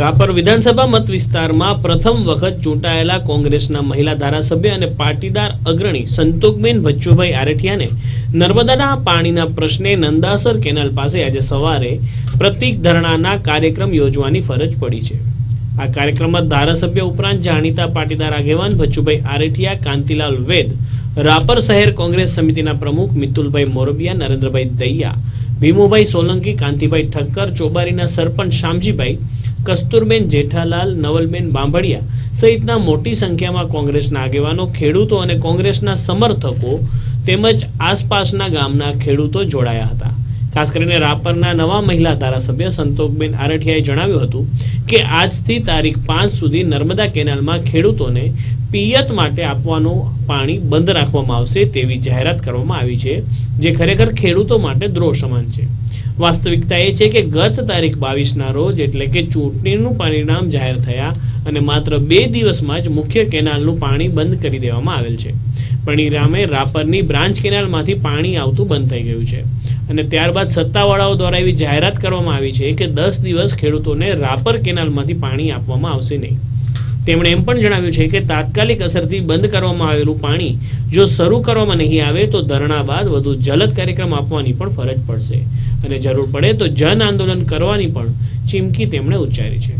રાપર વિધાનસભા મત વિસ્તારમાં પ્રથમ વખત ચૂંટાયેલા કોંગ્રેસના મહિલા ધારાસભ્ય અને પાટીદાર અગ્રણી સંતોકબેન ભચ્ચુભાઈ આરેઠિયાને નર્મદાના પાણીના પ્રશ્ને નંદાસર કેનાલ પાસે આજે સવારે પ્રતિક ધરણાના કાર્યક્રમ યોજવાની ફરજ પડી છે. આ કાર્યક્રમમાં ધારાસભ્ય ઉપરાંત જાણીતા પાટીદાર આગેવાન ભચ્ચુભાઈ આરેઠિયા, કાંતિલાલ વેદ, રાપર શહેર કોંગ્રેસ સમિતિના પ્રમુખ મિતુલભાઈ મોરબિયા, નરેન્દ્રભાઈ દૈયા, ભીમુભાઈ સોલંકી, કાંતિભાઈ ઠક્કર, ચોબારીના સરપંચ શામજીભાઈ કસ્તુરબેન જેઠાલાલ, નવલબેન બાંભડિયા સહિતના મોટી સંખ્યામાં કોંગ્રેસના આગેવાનો, ખેડૂતો અને કોંગ્રેસના સમર્થકો તેમજ આસપાસના ગામના ખેડૂતો જોડાયા હતા. ખાસ કરીને રાપરના નવા મહિલા ધારાસભ્ય સંતોકબેન આરઠિયાએ જણાવ્યું હતું કે, આજથી તારીખ પાંચ સુધી નર્મદા કેનાલમાં ખેડૂતોને પિયત માટે આપવાનું પાણી બંધ રાખવામાં આવશે તેવી જાહેરાત કરવામાં આવી છે, જે ખરેખર ખેડૂતો માટે દ્રોહ સમાન છે. વાસ્તવિકતા એ છે કે ગત તારીખ બાવીસના રોજ એટલે કે ચૂંટણીનું પરિણામ જાહેર થયા અને માત્ર બે દિવસમાં જ મુખ્ય કેનાલનું પાણી બંધ કરી દેવામાં આવેલ છે. પરિણામે રાપરની બ્રાન્ચ કેનાલમાંથી પાણી આવતું બંધ થઈ ગયું છે. અને ત્યારબાદ સત્તાવાળાઓ દ્વારા એવી જાહેરાત કરવામાં આવી છે કે દસ દિવસ ખેડૂતોને રાપર કેનાલમાંથી પાણી આપવામાં આવશે નહીં. તેમણે એમ પણ જણાવ્યું છે કે તાત્કાલિક અસરથી બંધ કરવામાં આવેલું પાણી જો શરૂ કરવામાં નહીં આવે તો ધરણા બાદ વધુ જલદ કાર્યક્રમ આપવાની પણ ફરજ પડશે. અને જરૂર પડે તો જન આંદોલન કરવાની પણ ચીમકી તેમણે ઉચ્ચારી છે.